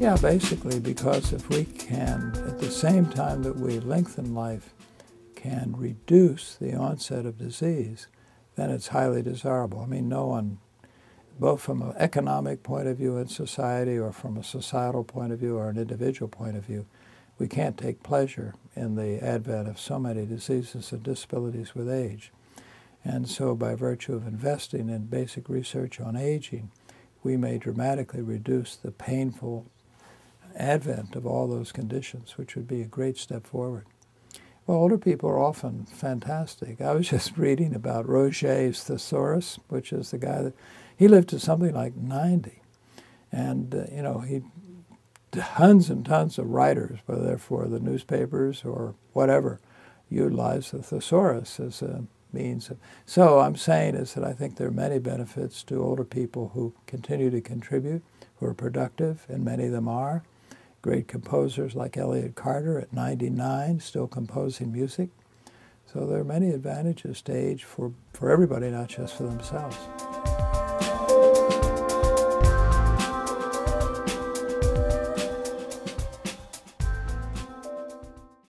Yeah, basically, because if we can, at the same time that we lengthen life, can reduce the onset of disease, then it's highly desirable. I mean, no one, both from an economic point of view in society or from a societal point of view or an individual point of view, we can't take pleasure in the advent of so many diseases and disabilities with age. And so by virtue of investing in basic research on aging, we may dramatically reduce the painful advent of all those conditions, which would be a great step forward. Well, older people are often fantastic. I was just reading about Roget's thesaurus, which is the guy that he lived to something like 90. And, uh, you know, he tons and tons of writers, whether for the newspapers or whatever, utilize the thesaurus as a means of. So I'm saying is that I think there are many benefits to older people who continue to contribute, who are productive, and many of them are great composers like Elliott Carter at 99, still composing music. So there are many advantages to age for, for everybody, not just for themselves.